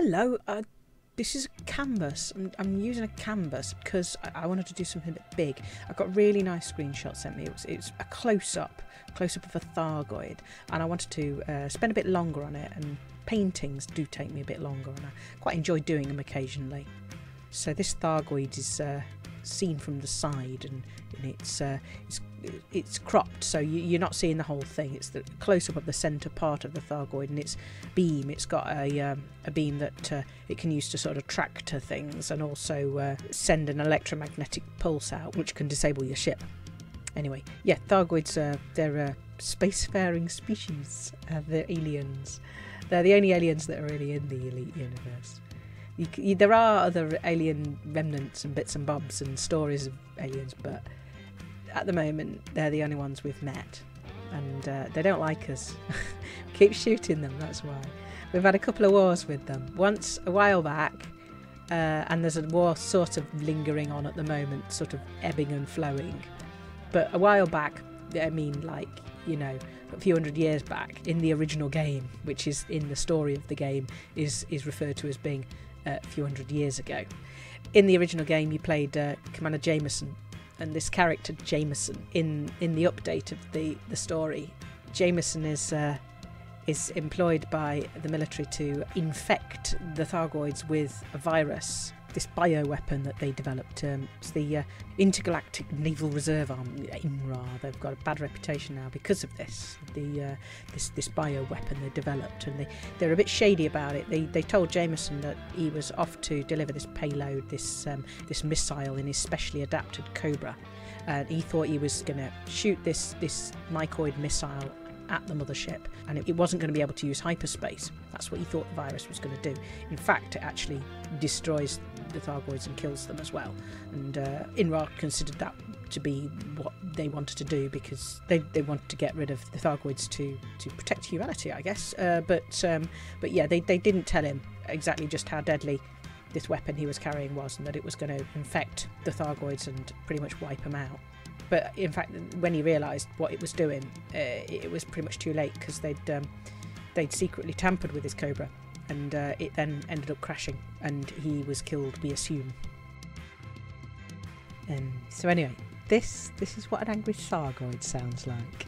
Hello, uh, this is a canvas. I'm, I'm using a canvas because I, I wanted to do something a bit big. I got really nice screenshot sent me. It was, it was a close up, close up of a Thargoid, and I wanted to uh, spend a bit longer on it. And paintings do take me a bit longer, and I quite enjoy doing them occasionally. So this Thargoid is uh, seen from the side, and, and it's uh, it's it's cropped, so you, are not seeing the whole thing. It's the close up of the centre part of the Thargoid, and its beam. It's got a um, a beam that uh, it can use to sort of tractor things, and also uh, send an electromagnetic pulse out, which can disable your ship. Anyway, yeah, Thargoids uh, they're a spacefaring species. Uh, they're aliens. They're the only aliens that are really in the elite universe. You, you, there are other alien remnants and bits and bobs and stories of aliens, but at the moment, they're the only ones we've met, and uh, they don't like us. Keep shooting them, that's why. We've had a couple of wars with them. Once a while back, uh, and there's a war sort of lingering on at the moment, sort of ebbing and flowing. But a while back, I mean, like, you know, a few hundred years back, in the original game, which is in the story of the game, is, is referred to as being a few hundred years ago. In the original game, you played uh, Commander Jameson, and this character Jameson in in the update of the the story. Jameson is uh, is employed by the military to infect the Thargoids with a virus this bioweapon that they developed. Um, it's the uh, Intergalactic Naval Reserve Army, INRA. They've got a bad reputation now because of this. The uh, this this bioweapon they developed, and they they're a bit shady about it. They they told Jameson that he was off to deliver this payload, this um, this missile in his specially adapted Cobra. And he thought he was going to shoot this this mycoid missile at the mothership and it wasn't going to be able to use hyperspace. That's what he thought the virus was going to do. In fact, it actually destroys the Thargoids and kills them as well. And uh, INRA considered that to be what they wanted to do because they, they wanted to get rid of the Thargoids to, to protect humanity, I guess. Uh, but um, but yeah, they, they didn't tell him exactly just how deadly this weapon he was carrying was and that it was going to infect the Thargoids and pretty much wipe them out. But in fact, when he realised what it was doing, uh, it was pretty much too late because they'd um, they'd secretly tampered with his Cobra and uh, it then ended up crashing, and he was killed. We assume. Um, so anyway, this this is what an angry Thargoid sounds like.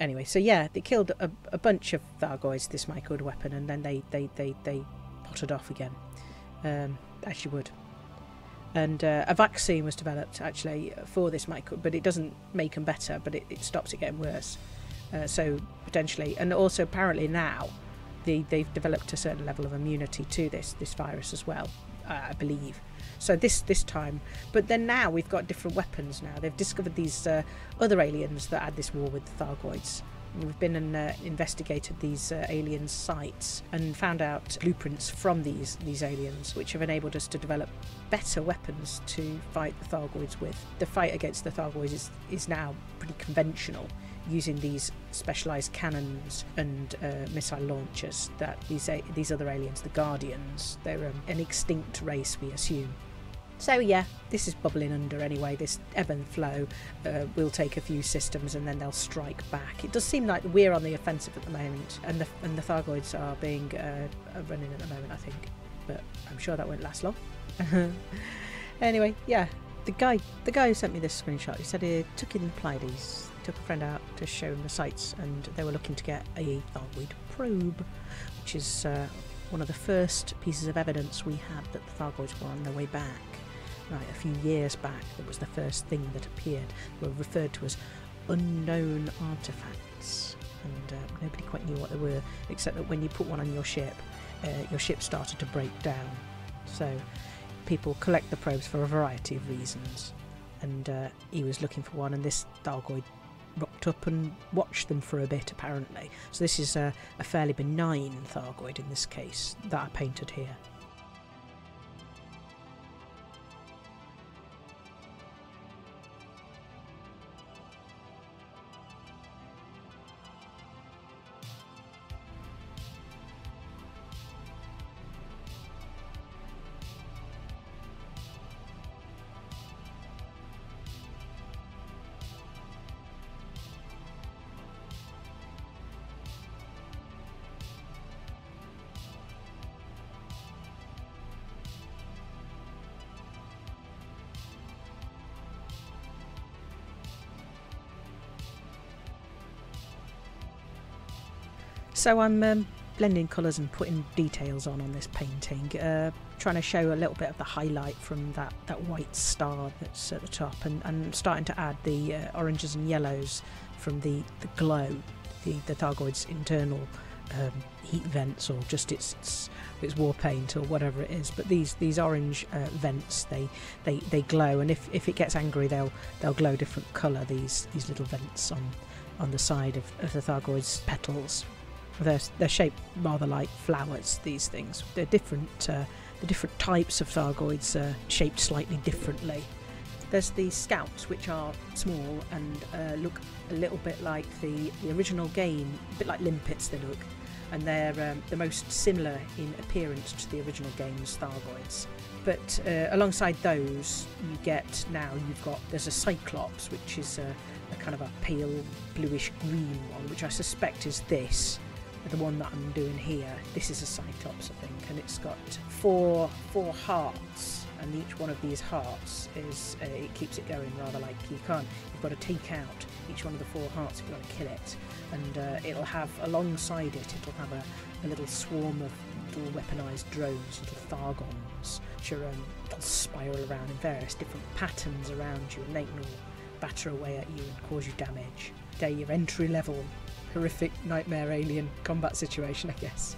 Anyway, so yeah, they killed a, a bunch of Thargoids, this mycoid weapon, and then they, they, they, they potted off again, um, as you would. And uh, a vaccine was developed actually for this micro, but it doesn't make them better, but it, it stops it getting worse. Uh, so potentially, and also apparently now, the, they've developed a certain level of immunity to this this virus as well, uh, I believe. So this this time, but then now we've got different weapons. Now they've discovered these uh, other aliens that had this war with the Thargoids. We've been and uh, investigated these uh, alien sites and found out blueprints from these these aliens, which have enabled us to develop better weapons to fight the Thargoids with. The fight against the Thargoids is, is now pretty conventional, using these specialized cannons and uh, missile launchers that these these other aliens, the Guardians, they're um, an extinct race, we assume. So yeah, this is bubbling under anyway. This ebb and flow uh, will take a few systems and then they'll strike back. It does seem like we're on the offensive at the moment, and the and the Thargoids are being uh, running at the moment, I think. But I'm sure that won't last long. anyway, yeah, the guy the guy who sent me this screenshot, he said he took in the Pleiades, took a friend out to show him the sites, and they were looking to get a Thargoid probe, which is uh, one of the first pieces of evidence we had that the Thargoids were on their way back right, a few years back, that was the first thing that appeared. They were referred to as unknown artifacts, and uh, nobody quite knew what they were, except that when you put one on your ship, uh, your ship started to break down. So people collect the probes for a variety of reasons, and uh, he was looking for one, and this Thargoid up and watched them for a bit, apparently. So this is a, a fairly benign Thargoid in this case that I painted here. So I'm um, blending colours and putting details on on this painting, uh, trying to show a little bit of the highlight from that, that white star that's at the top and, and starting to add the uh, oranges and yellows from the, the glow, the, the Thargoid's internal um, heat vents or just its, its, its war paint or whatever it is. But these these orange uh, vents they, they they glow, and if, if it gets angry, they'll they'll glow different colour. These these little vents on on the side of, of the Thargoid's petals. They're, they're shaped rather like flowers, these things. They're different, uh, the different types of Thargoids are shaped slightly differently. There's the scouts, which are small and uh, look a little bit like the, the original game, a bit like limpets they look, and they're um, the most similar in appearance to the original game's Thargoids. But uh, alongside those, you get now you've got there's a Cyclops, which is a, a kind of a pale bluish green one, which I suspect is this the one that I'm doing here. This is a Cyclops, I think, and it's got four four hearts, and each one of these hearts is uh, it keeps it going rather like you can't. You've got to take out each one of the four hearts if you want to kill it, and uh, it'll have alongside it, it'll have a, a little swarm of little weaponized drones, little Thargons, which are um, will spiral around in various different patterns around you, and they can all batter away at you and cause you damage. They're your entry level horrific nightmare alien combat situation, I guess.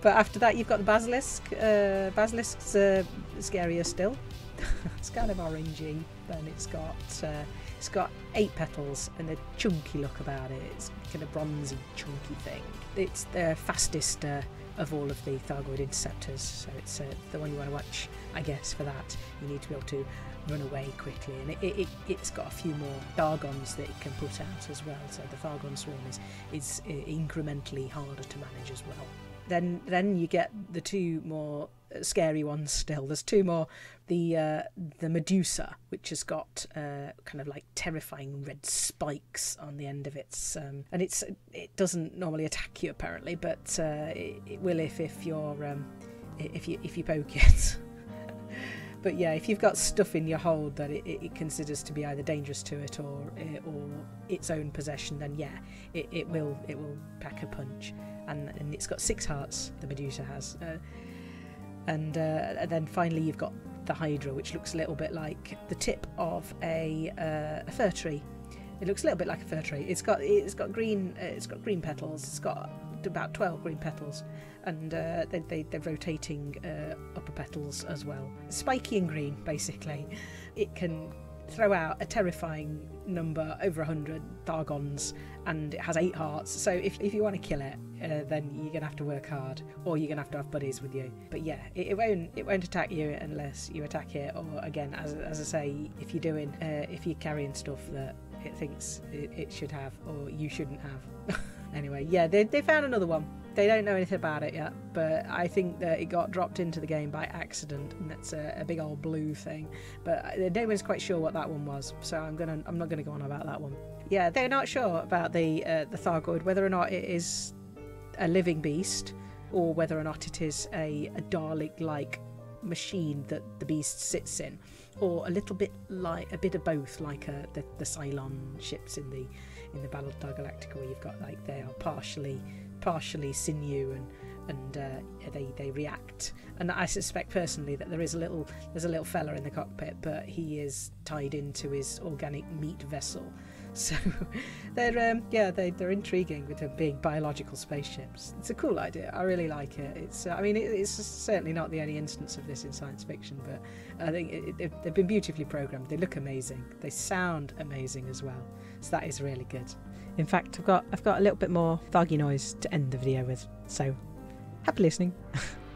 But after that, you've got the basilisk. Uh, basilisk's uh, scarier still. it's kind of orangey, and it's got uh, it's got eight petals and a chunky look about it. It's kind of bronzy, chunky thing. It's the fastest uh, of all of the Thargoid interceptors, so it's uh, the one you want to watch, I guess. For that, you need to be able to run away quickly. And it, it, it's got a few more Thargons that it can put out as well. So the Thargon swarm is, is uh, incrementally harder to manage as well. Then, then you get the two more scary ones still. There's two more. The uh, the Medusa, which has got uh, kind of like terrifying red spikes on the end of its, um, and it's it doesn't normally attack you apparently, but uh, it, it, will if if you're um, if you if you poke it. but yeah, if you've got stuff in your hold that it, it, considers to be either dangerous to it or eh, or its own possession, then yeah, it, it will it will pack a punch. And, and it's got six hearts. The Medusa has, uh, and, uh, then finally you've got the Hydra, which looks a little bit like the tip of a, uh, a fir tree. It looks a little bit like a fir tree. It's got it's got green uh, it's got green petals. It's got about 12 green petals and uh, they, they, they're rotating uh, upper petals as well. Spiky and green, basically. It can throw out a terrifying number over 100 Thargons and it has eight hearts. So if, if you want to kill it uh, then you're gonna have to work hard or you're gonna have to have buddies with you. But yeah it, it won't it won't attack you unless you attack it or again as, as I say if you're doing uh, if you're carrying stuff that it thinks it, it should have or you shouldn't have. Anyway yeah they, they found another one they don't know anything about it yet, but I think that it got dropped into the game by accident, and that's a, a big old blue thing. But no one's quite sure what that one was, so I'm gonna I'm not gonna go on about that one. Yeah, they're not sure about the uh, the Thargoid, whether or not it is a living beast or whether or not it is a, a Dalek-like machine that the beast sits in, or a little bit like a bit of both, like a, uh, the the Cylon ships in the in the Battlestar Galactica, where you've got like they are partially partially sinew and and uh, they they react. And I suspect personally that there is a little there's a little fella in the cockpit, but he is tied into his organic meat vessel. So they're um, yeah they they're intriguing with them being biological spaceships. It's a cool idea. I really like it. It's uh, I mean it, it's certainly not the only instance of this in science fiction, but I think it, it, they've been beautifully programmed. They look amazing. They sound amazing as well. So that is really good. In fact, I've got I've got a little bit more Thargy noise to end the video with. So, happy listening.